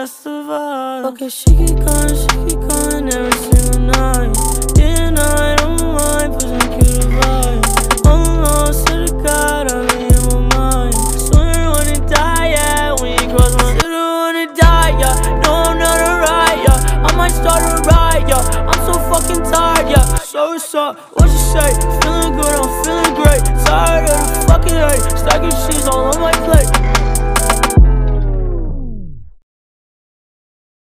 that's the vibe Okay, she keep going, she keep going every single night. Yeah, and I don't mind pushing through the oh, vibe lost to the God, I'm in my mind. Swear I wanna die, yeah, when you cross my Still wanna die, yeah, no I'm not alright, yeah I might start a riot, yeah, I'm so fucking tired, yeah. So what's up, what you say, feeling good, I'm feeling great. Tired of the fucking hate, stacking sheets all on my